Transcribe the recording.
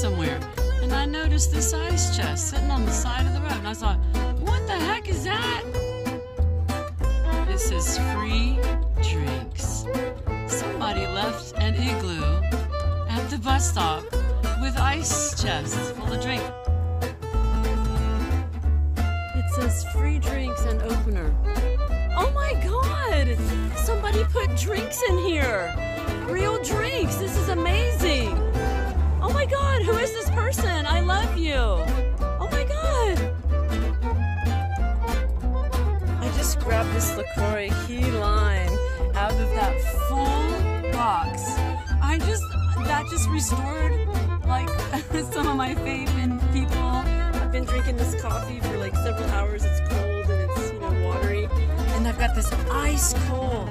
somewhere, and I noticed this ice chest sitting on the side of the road, and I thought, what the heck is that? This is free drinks. Somebody left an igloo at the bus stop with ice chests full of drink. It says free drinks and opener. Oh my god! Somebody put drinks in here! Real drinks! Person? I love you! Oh my god! I just grabbed this LaCroix key lime out of that full box. I just, that just restored like some of my faith in people. I've been drinking this coffee for like several hours. It's cold and it's, you know, watery. And I've got this ice cold